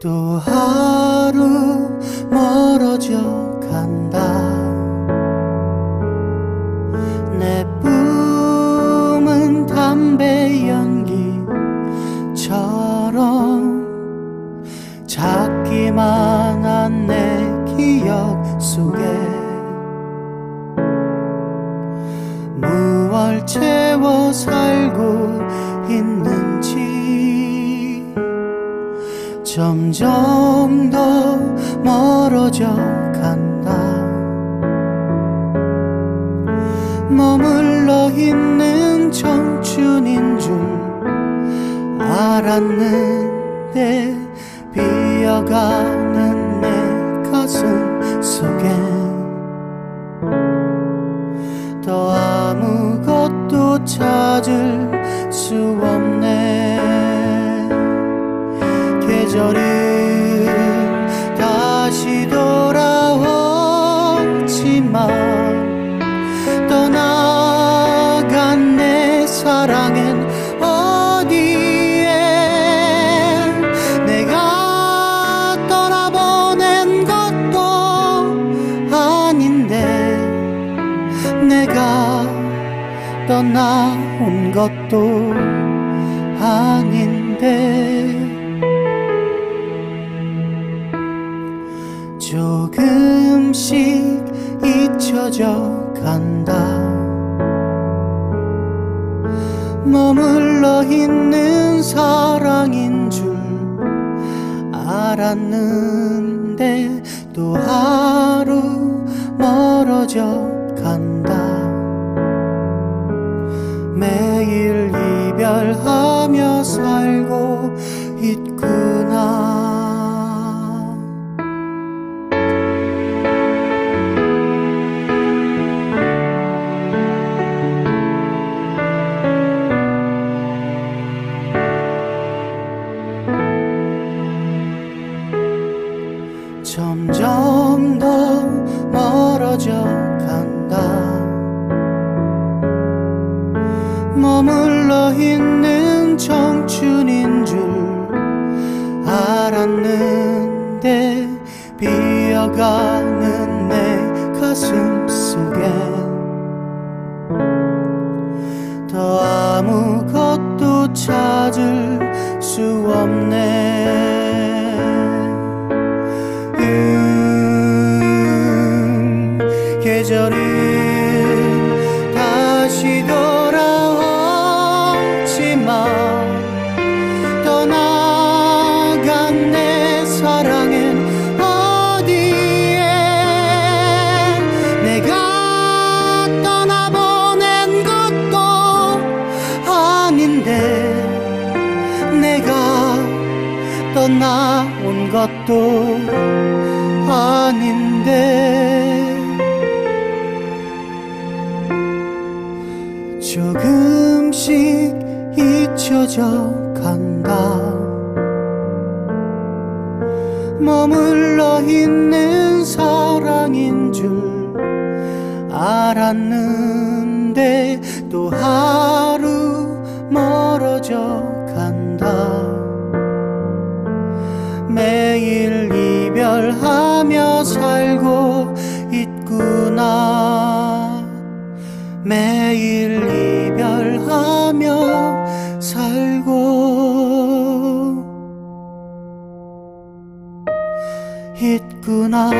또 하루 멀어져 간다. 내 꿈은 담배 연기처럼 작기만 한 내 기억 속에 무얼 채워 살고 있는 점점 더 멀어져 간다. 머물러 있는 청춘인 줄 알았는데 비어가는 내 가슴 속에 더 아무것도 찾을 수 없네 계절은 다시 돌아오지만 떠나간 내 사랑은 어디에 내가 떠나보낸 것도 아닌데 내가 떠나온 것도 아닌데 조금씩 잊혀져 간다. 머물러 있는 사랑인 줄 알았는데 또 하루 멀어져 간다. 매일 이별하며 살고 있구나 멀어져 간다. 머물러 있는 청춘인 줄 알았는데 비어가는 내 가슴 속에 더 아무것도 찾을 수 없네 떠나온 것도 아닌데. 조금씩 잊혀져 간다. 머물러 있는 사랑인 줄 알았는데 또 하루 멀어져 매일 이별하며 살고 있구나